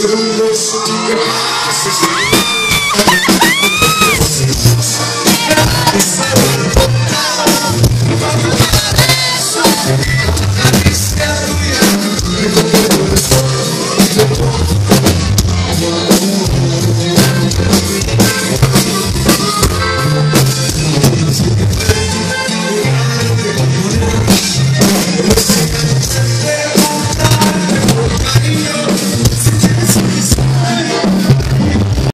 Deus,